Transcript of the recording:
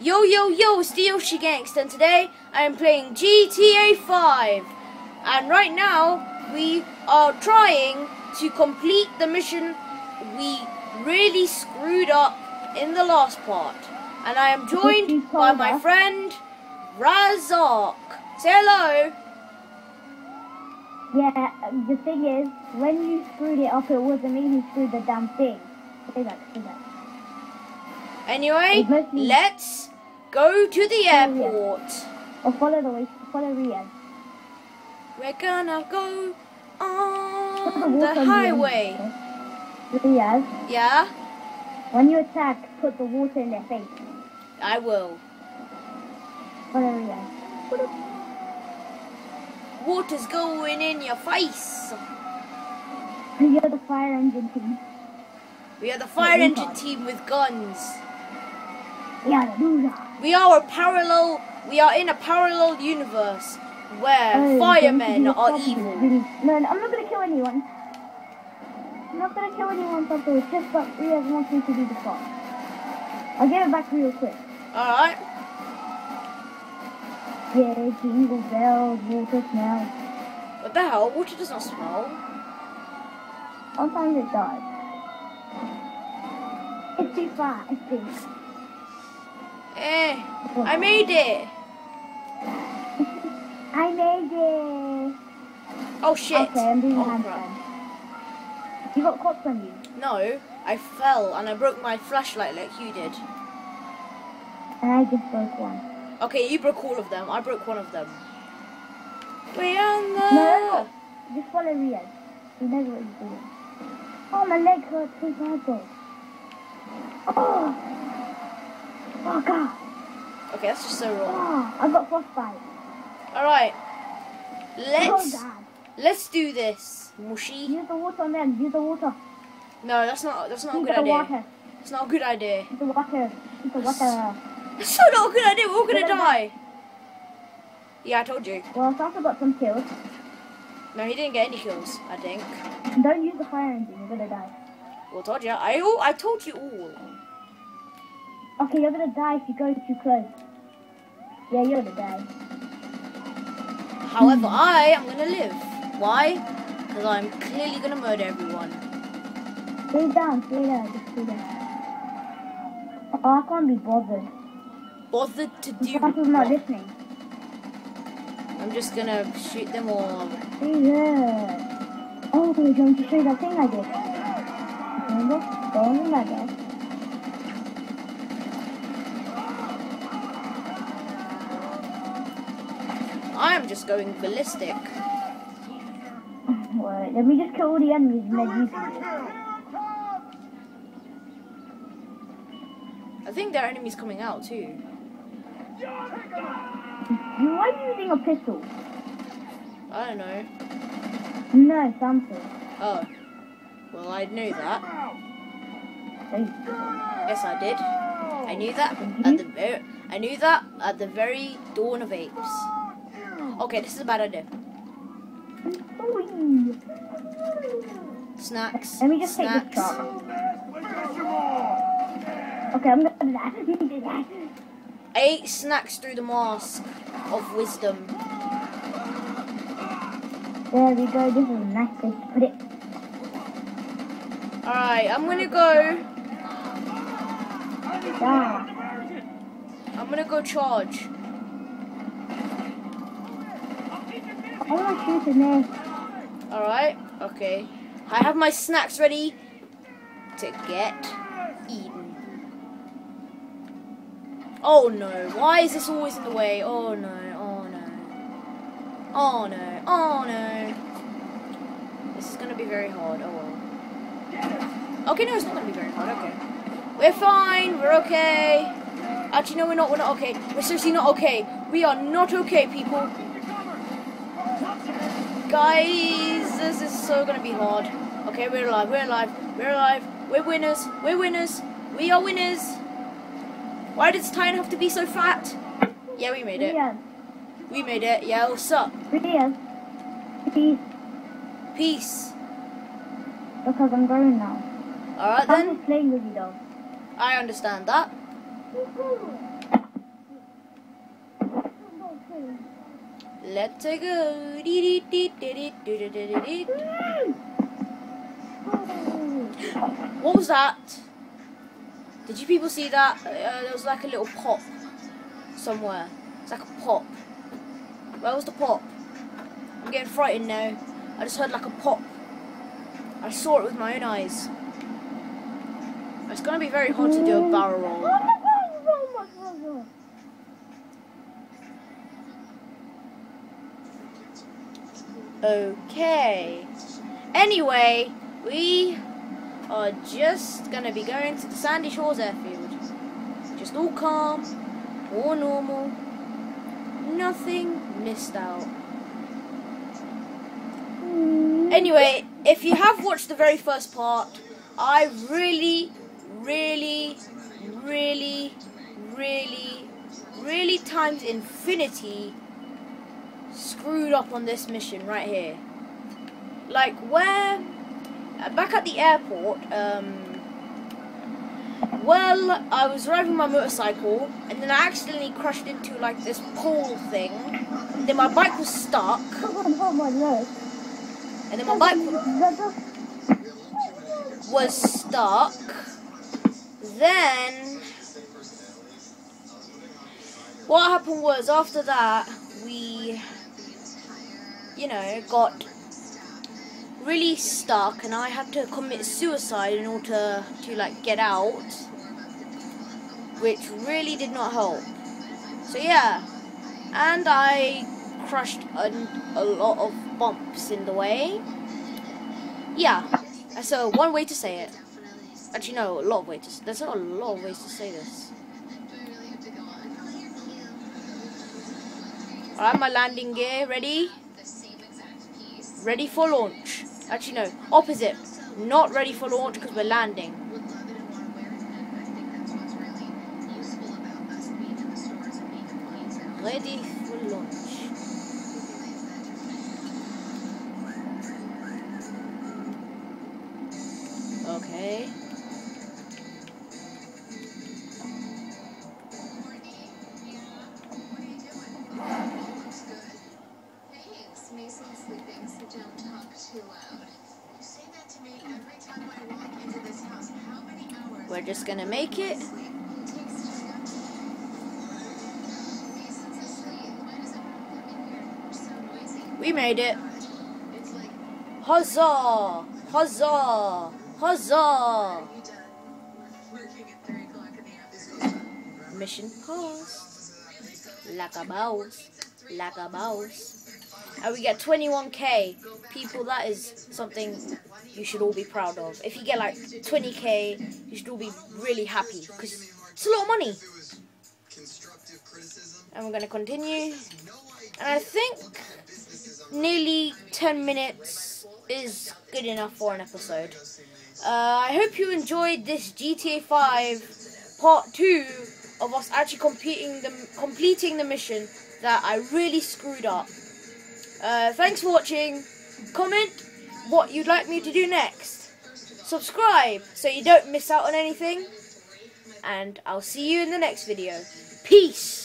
Yo yo yo, it's the Yoshi Gangsta and today I am playing GTA 5 and right now we are trying to complete the mission we really screwed up in the last part and I am joined by my friend Razak. Say hello. Yeah, um, the thing is, when you screwed it up, it wasn't me who screwed the damn thing. Say that, say that. Anyway, let's go to the airport. Or follow the way, follow Riyadh. We're gonna go on the highway. end. Yeah, when you attack, put the water in their face. I will. Follow Riyadh. Water's going in your face. You're the fire engine team. We are the fire engine team with guns. Yeah, do that. We are a parallel. We are in a parallel universe where Oh, firemen are evil. No, no, I'm not gonna kill anyone. I'm not gonna kill anyone, Papa. It's just that Riyadh wants me to do the. I'll get it back real quick. All right. Yeah, jingle bells, water smell. What the hell? Water does not smell. Sometimes it does. It's too far, I think. Eh, I made it. I made it. Oh shit. Okay, I'm doing oh, handstand. You got caught on you. No, I fell and I broke my flashlight like you did. And I just broke one. Okay, you broke all of them. I broke one of them. We on the. No. Just follow Riyadh. He knows what he's doing. Oh, my leg hurts so bad though. Oh. Oh, God. Okay, that's just so wrong. Oh, I got frostbite. All right, Oh, let's let's do this, mushy. Use the water on them. Use the water. No, that's not that's not a Use good the idea. water. It's not a good idea. Use the water. Use the water. It's so not a good idea. We're all gonna die. Yeah, I told you. Well, Sasa got some kills. No, he didn't get any kills. I think. Don't use the fire engine. You're gonna die. Well, told you. I all I told you all. Okay, you're gonna die if you go too close. Yeah, you're gonna die. However, I am gonna live. Why? Because I'm clearly gonna murder everyone. Stay down, stay down, just stay down. Oh, I can't be bothered. Bothered to do. Sasa's not listening. I'm just gonna shoot them all. Here. Oh, you want to show you that thing I did? Remember? Go on the ladder. I am just going ballistic. Wait, let me just kill all the enemies and then you can. I think there are enemies coming out too. You are you using a pistol. I don't know. No, something. Oh. Well, I knew that. Yes, I did. I knew that at the very. I knew that at the very dawn of apes. Okay, this is a bad idea. Snacks. Let me just take snacks. this truck. Okay, I'm gonna die. I ate snacks through the mask of wisdom. There we go. This is a nice place to put it. Alright, I'm gonna go. Die. I'm gonna go charge. Alright, okay. I have my snacks ready to get eaten. Oh no, why is this always in the way? Oh no, oh no. Oh no, oh no. This is gonna be very hard, oh well. Okay, no, it's not gonna be very hard, okay. We're fine, we're okay. Actually, no, we're not, we're not okay. We're seriously not okay. We are not okay, people. Guys, this is so gonna be hard. Okay, we're alive, we're alive, we're alive, we're winners, we're winners, we are winners. Why does Tyne have to be so fat? Yeah, we made it. Yeah. We made it. Yeah, what's up? Peace. Peace. Because I'm going now. Alright then. I'm playing with you though. I understand that. Let's go. What was that? Did you people see that? Uh, there was like a little pop somewhere. It's like a pop. Where was the pop? I'm getting frightened now. I just heard like a pop. I saw it with my own eyes. It's gonna be very hard to do a barrel roll. Okay. Anyway, we are just gonna be going to the Sandy Shores airfield. Just all calm, all normal, nothing missed out. Anyway, if you have watched the very first part, I really, really, really, really, really times infinity screwed up on this mission right here. Like where back at the airport, um, well, I was driving my motorcycle and then I accidentally crashed into like this pole thing. And then my bike was stuck, and then my bike was stuck. Then what happened was after that we you know got really stuck and I had to commit suicide in order to like get out which really did not help. So yeah. And I crushed a, a lot of bumps in the way. Yeah. So one way to say it. Actually no a lot of ways. To, there's not a lot of ways to say this. Alright my landing gear ready ready for launch Actually, no. Opposite. Not ready for launch because we're landing. Ready for launch. Okay. We're just gonna make it. We made it. Huzzah! Huzzah! Huzzah! Mission paused. Like a boss. Like a. And we get 21k. People, that is something you should all be proud of. If you get like 20k, you should all be really happy because it's a lot of money. And we're going to continue. And I think nearly 10 minutes is good enough for an episode. Uh, I hope you enjoyed this GTA 5 part 2 of us actually completing the, completing the mission that I really screwed up. Uh, thanks for watching. Comment what you'd like me to do next. Subscribe so you don't miss out on anything. And I'll see you in the next video. Peace!